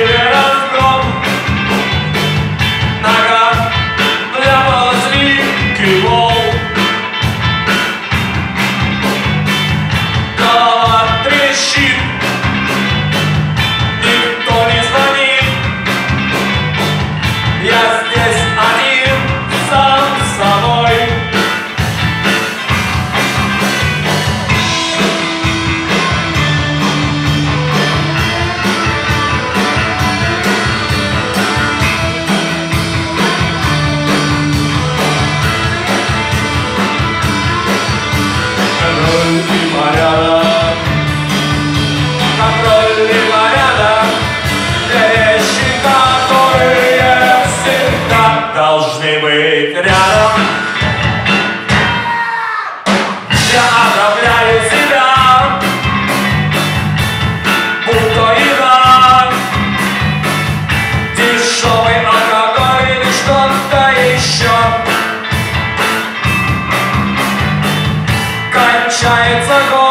Yeah. быть рядом. Я обновляю себя. Будто Иван Дешевый алкоголь или что-то еще. Кончается год.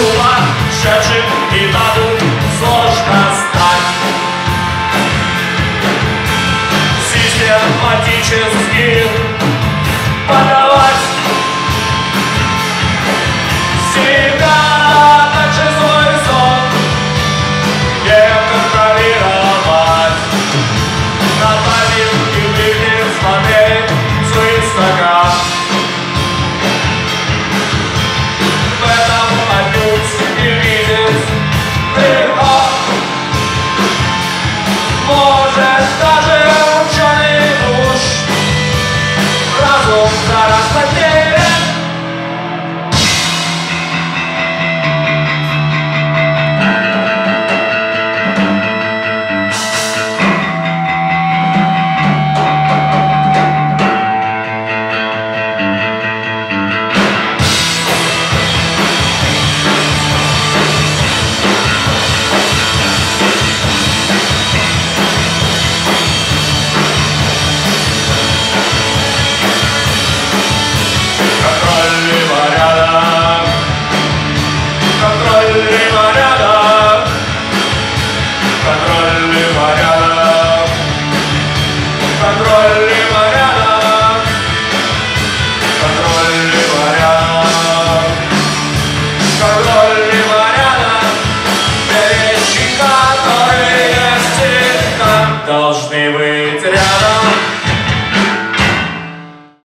туман, шепчет и сложно стать. Систематически подавать.